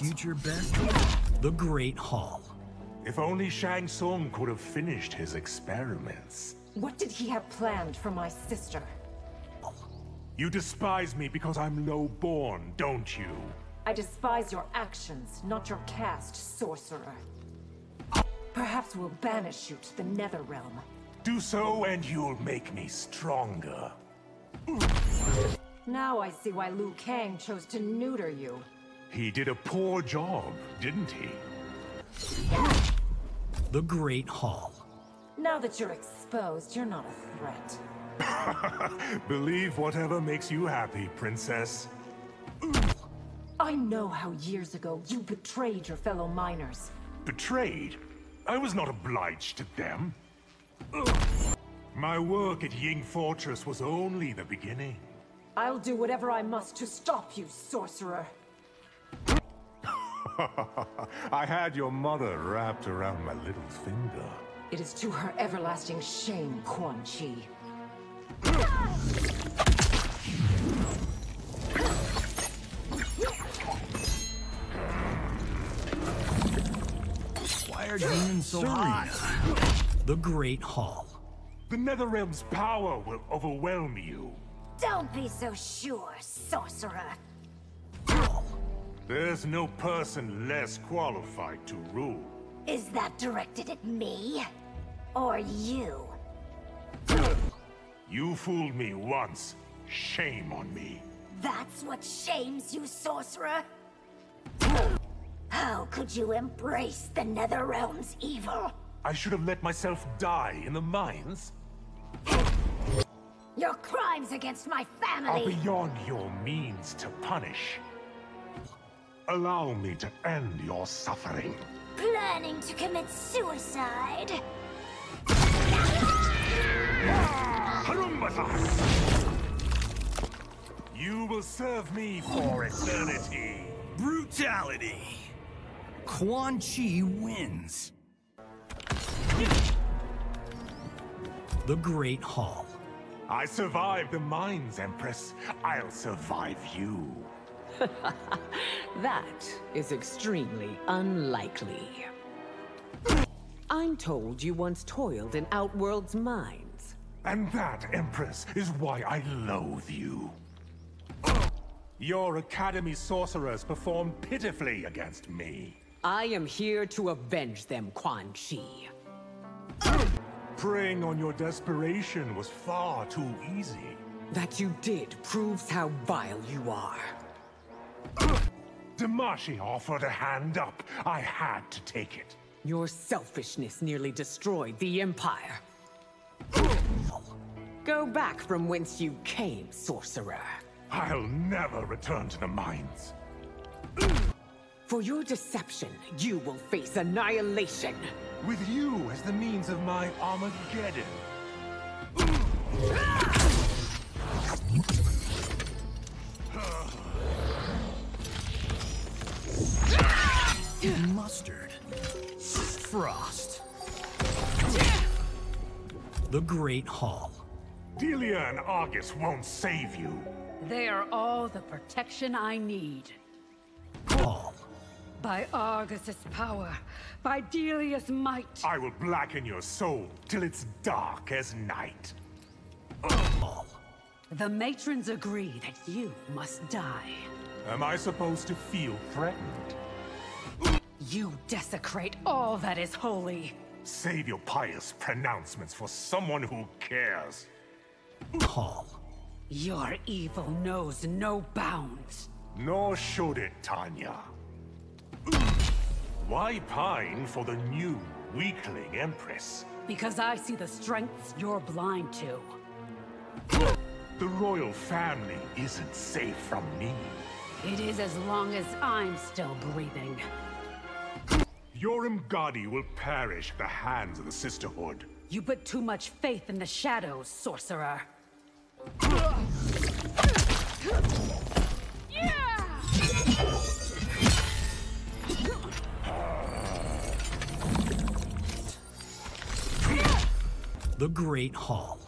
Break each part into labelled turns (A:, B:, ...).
A: future best, the Great Hall.
B: If only Shang Tsung could have finished his experiments.
C: What did he have planned for my sister?
B: You despise me because I'm low-born, don't you?
C: I despise your actions, not your caste, sorcerer. Perhaps we'll banish you to the Nether Realm.
B: Do so and you'll make me stronger.
C: Now I see why Liu Kang chose to neuter you.
B: He did a poor job, didn't he?
A: The Great Hall.
C: Now that you're exposed, you're not a threat.
B: Believe whatever makes you happy, princess.
C: I know how years ago you betrayed your fellow miners.
B: Betrayed? I was not obliged to them. My work at Ying Fortress was only the beginning.
C: I'll do whatever I must to stop you, sorcerer.
B: I had your mother wrapped around my little finger.
C: It is to her everlasting shame, Quan Chi.
A: Why are demons so hot? The Great Hall.
B: The Netherrealm's power will overwhelm you.
D: Don't be so sure, sorcerer.
B: There's no person less qualified to rule.
D: Is that directed at me? Or you?
B: You fooled me once. Shame on me.
D: That's what shames you, sorcerer? How could you embrace the Netherrealm's evil?
B: I should have let myself die in the mines.
D: Your crimes against my family Are
B: beyond your means to punish. Allow me to end your suffering.
D: Planning to commit suicide?
B: Harumbasa! You will serve me for eternity.
A: Brutality. Quan Chi wins. The Great Hall.
B: I survived the mines, Empress. I'll survive you.
E: That is extremely unlikely. I'm told you once toiled in Outworld's mines.
B: And that, Empress, is why I loathe you. Your Academy sorcerers perform pitifully against me.
E: I am here to avenge them, Quan Chi.
B: Preying on your desperation was far too easy.
E: That you did proves how vile you are.
B: Damashi offered a hand up. I had to take it.
E: Your selfishness nearly destroyed the Empire. Go back from whence you came, sorcerer.
B: I'll never return to the mines.
E: For your deception, you will face annihilation.
B: With you as the means of my Armageddon.
A: Mustard. Frost. The Great Hall.
B: Delia and Argus won't save you.
F: They are all the protection I need.
A: Hall.
F: By Argus's power, by Delia's might.
B: I will blacken your soul till it's dark as night.
A: Hall.
F: The matrons agree that you must die.
B: Am I supposed to feel threatened?
F: You desecrate all that is holy.
B: Save your pious pronouncements for someone who cares.
A: Paul.
F: Your evil knows no bounds.
B: Nor should it, Tanya. Why pine for the new, weakling Empress?
F: Because I see the strengths you're blind to.
B: The royal family isn't safe from me.
F: It is as long as I'm still breathing.
B: Your Imgadi will perish at the hands of the Sisterhood.
F: You put too much faith in the shadows, sorcerer.
A: The Great Hall.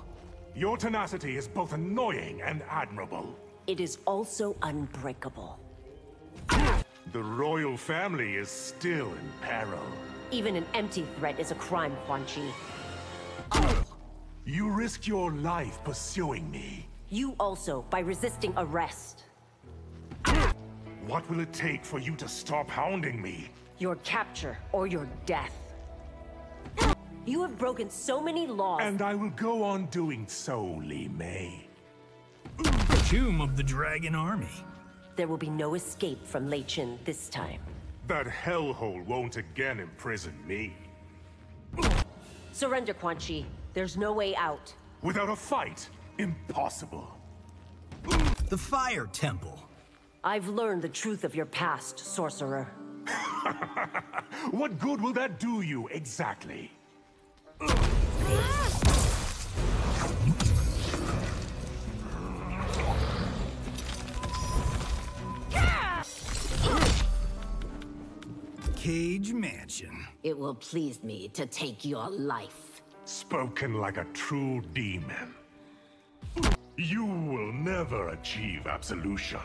B: Your tenacity is both annoying and admirable.
G: It is also unbreakable.
B: The royal family is still in peril.
G: Even an empty threat is a crime, Quan Chi.
B: You risked your life pursuing me.
G: You also, by resisting arrest.
B: What will it take for you to stop hounding me?
G: Your capture or your death. You have broken so many laws.
B: And I will go on doing so, Li Mei.
A: Tomb of the Dragon Army.
G: There will be no escape from Lei Chin this time.
B: That hellhole won't again imprison me.
G: Surrender, Quan Chi. There's no way out.
B: Without a fight, impossible.
A: The Fire Temple.
G: I've learned the truth of your past, sorcerer.
B: What good will that do you, exactly?
A: Cage Mansion.
D: It will please me to take your life.
B: Spoken like a true demon. You will never achieve absolution.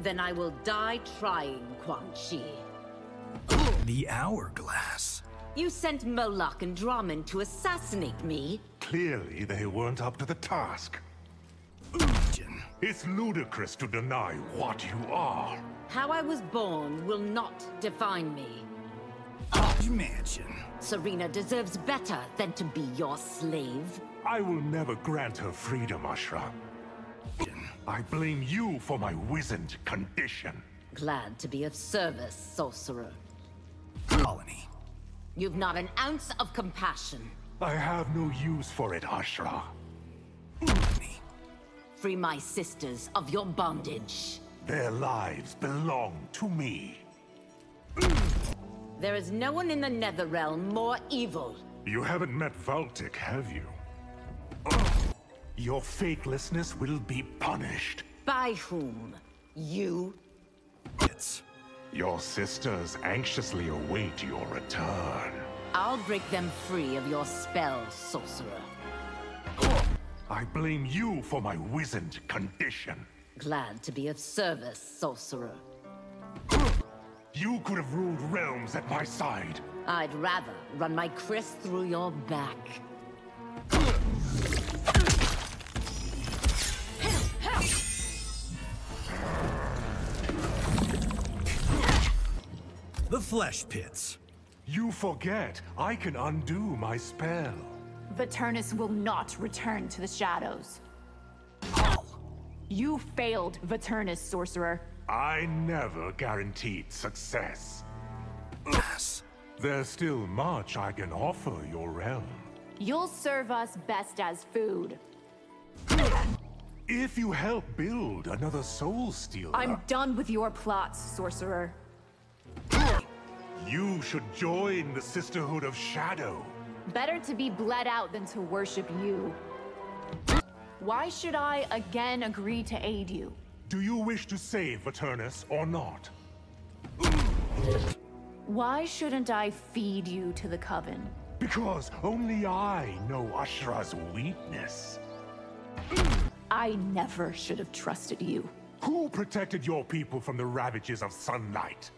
D: Then I will die trying, Quan Chi.
A: The Hourglass.
D: You sent Moloch and Drahmin to assassinate me?
B: Clearly, they weren't up to the task.
A: Legion.
B: It's ludicrous to deny what you are.
D: How I was born will not define me.
A: Cage Mansion.
D: Sareena deserves better than to be your slave.
B: I will never grant her freedom, Ashrah. I blame you for my wizened condition.
D: Glad to be of service, sorcerer.
A: Colony.
D: You've not an ounce of compassion.
B: I have no use for it, Ashrah.
D: Free my sisters of your bondage.
B: Their lives belong to me.
D: There is no one in the Netherrealm more evil.
B: You haven't met Valtic, have you? Oh, your faithlessness will be punished.
D: By whom? You?
A: It's.
B: Your sisters anxiously await your return.
D: I'll break them free of your spell, sorcerer.
B: I blame you for my wizened condition.
D: Glad to be of service, sorcerer.
B: You could have ruled realms at my side.
D: I'd rather run my Chris through your back.
A: The Flesh Pits.
B: You forget, I can undo my spell.
H: Vaeternus will not return to the shadows. You failed, Vaeternus, sorcerer.
B: I never guaranteed success.
A: Yes.
B: There's still much I can offer your realm.
H: You'll serve us best as food.
B: If you help build another Soul Stealer,
H: I'm done with your plots, sorcerer.
B: you should join the Sisterhood of Shadow.
H: Better to be bled out than to worship you. Why should I again agree to aid you?
B: Do you wish to save Vaeternus or not?
H: Why shouldn't I feed you to the Coven?
B: Because only I know Ashrah's weakness.
H: I never should have trusted you.
B: Who protected your people from the ravages of sunlight?